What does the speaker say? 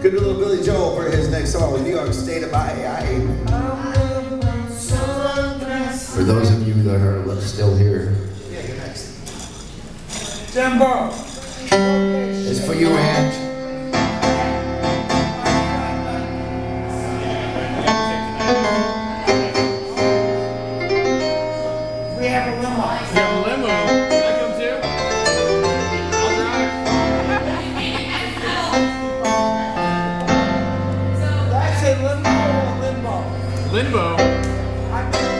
Good little Billy Joel for his next song with New York State of I. For those of you that are still here. Yeah, you're next. Jumbo. It's for you, Aunt. We have a limo. We have a limo. Limbo.